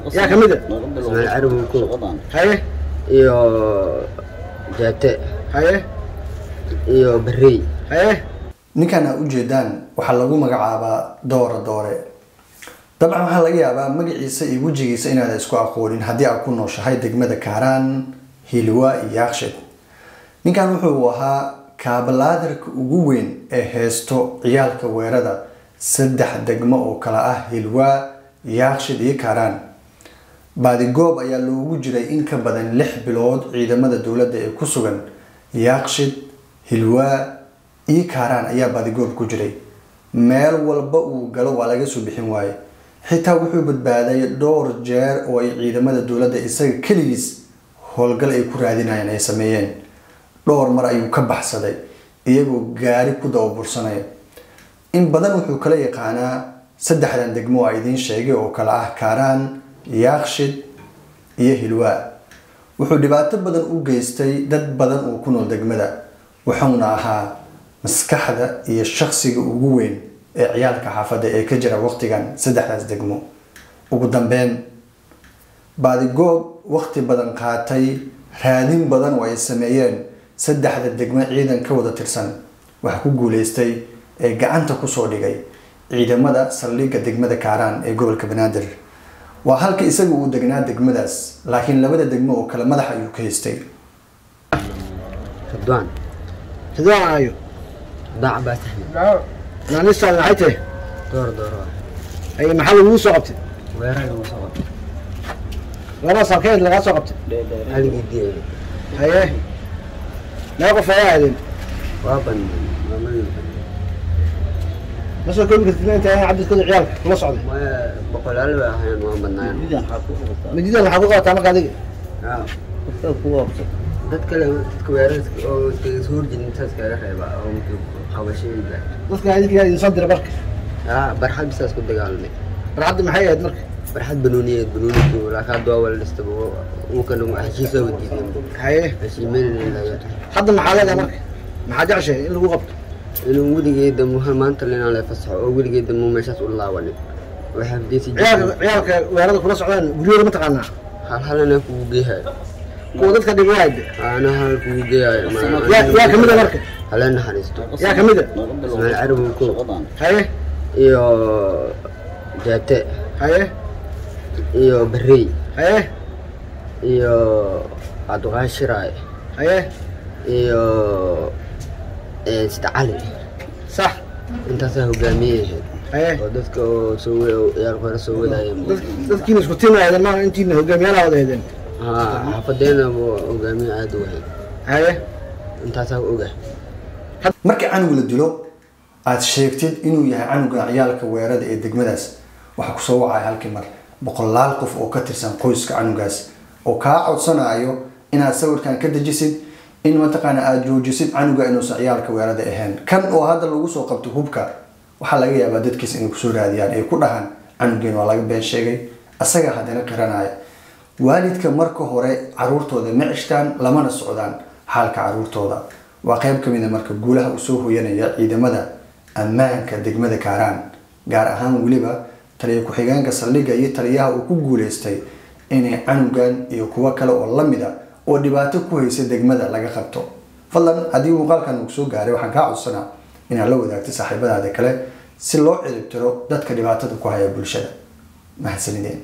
yaa ka mid a ismail carabi ko haye iyo jaate haye iyo barey haye ninkan aa ujeedaan waxaa lagu magacaabaa doora doore. Dabcan waxaa laga yaabaa magaciisa iyo wejigiisa inaada isku aqoonin haddii aad ku nooshahay degmada kaaraan hilwa iyo yaaqshid ninkan wuxuu ahaa kaabalaadarka ugu weyn ee heesto ciyaalka weerada saddex degmo oo kale ah hilwa yaaqshid iyo kaaraan baadigoob ayaa loogu jiray in ka badan lix bilood ciidamada dowladda ee ku sugan yaaqshid hilwaa iyo kaaraan ayaa baadigoob ku jiray. Meel walba uu galo waa laga soo bixin waaye. Xitaa wuxuu badbaaday dhowr jeer oo ay ciidamada dowladda isaga keligiis howlgal ay ku raadinayeen ay sameeyeen. Dhowr mar ayuu ka baxsaday iyagoo gaari ku dababursanaya. In badan wuxuu kala yaqaanaa saddexdan degmo a idiin sheegay oo kale ah kaaraan yaaqshid iyo hilwaa wuxuu dhibaato badan u geystay dad badan oo ku nool degmada wuxuuna ahaa maskaxda iyo shaksiga ugu weyn ee ciyaalka xaafadda ee ka jira waqtigan saddexdaas degmo. Ugu dambeyn baadigoob waqti badan qaatay raadin badan oo ay sameeyeen saddexda degmo ciidan ka wada tirsan waxaa ku guuleystay ee gacanta ku soo dhigay ciidamada saldhigga degmada kaaraan ee gobolka banaadir waa halka isaga uu degnaa degmadaas laakiin labada degmo oo kale madax ayuu ka haystay. Ridwaan ridwaan ayo daac baa taxmi naanistaada maxay tahay door door ay maxaa lagugu soo qabtay? Weerar lagu soo qabtay. Laba salkeed lagaa soo qabtay? Haligii diyay haye. Mee qof ayaa aadeen? Waa bandeen waa madin ma soo koobi kartid inta aan cabdidkooda ciyaalka kula socday waa boqolaal bay ahayn waa badnaayeen majidan waxaa ku qabataa marka adiga dad kale dadka weerarka oo iskaga soo horjeedin intaas kaga reeba oo markii qabashooyinka dadka idinka idin soo dira marka yaa barxad bisaas ku dagaalamay barxadda maxay ahayd marka barxad banooniyeed banooniku laakiin hadda waa wala dhistaba ukana heshiis waa wadiideen haye heshiimeyn laga hadda maxaa leedahay marka maxaa jeceshay in lagu qabto inuu weligeeda muha maanta linaa la fasaxo oo weligeeda mu meeshaas u laabanin waxaa ciyaalka ciyaalka weerada kula socdaan guryahooda ma taqaanaa hal halana kugu geehayo kuwa dadka dhibo hayde ana hal kugu geehayo yaa yaa ka mid a marka hala naxariisto yaa ka mid a ismail carabi ko haye iyo jaate haye iyo barey haye iyo cabdiqaahi shiraay haye iyo sida cali. Sax. Intaasaa hogaamiyey haye oo dadka oo soo ciyaalka hore soo wadaayeen. Dad- dadkiina isku tiim ahaydeen maa intiina hogaamiyaalaha wada xaafadeena hogaamiye aada u ahayd haye intaasaa oga. Marka canuga la dilo aada sheegtid inuu yahay canuga ciyaalka weerada ee degmadaas. Waxaa ku soo wacaya halkii mar. Boqolaal qof oo ka tirsan qoyska canugaas. Oo kaa codsanayo inaad sawirkan ka dejisid in mataqaana aada joojisid canuga inuusan ciyaalka weerada ahayn kan oo hadda lagu soo qabto hubka waxaa laga yaabaa dadkiis inay ku soo raadiyaan ay ku dhahaan canugeen waa laga been sheegay. Asaga haddana qiranaya waalidka marka hore caruurtooda ma cishtaan lamana socdaan xaalka caruurtooda. Waa qayb ka mid a marka guulaha u soo hoyanaya ciidamada ammaanka degmada kaaraan gaar ahaan weliba taliya ku-xigeenka saldhigga iyo taliyaha uu ku guuleystay inay canugan iyo kuwo kale oo la mid a oo dhibaato ku haysa degmada laga qabto. Fadlan haddii muuqaalkan uu soo gaaray waxaan kaa codsanaa inaad la wadaagto saaxiibadaada kale si loo ciribtiro dadka dhibaatada ku haya bulshada. Mahadsanideen